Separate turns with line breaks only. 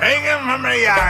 Hang him from the yard.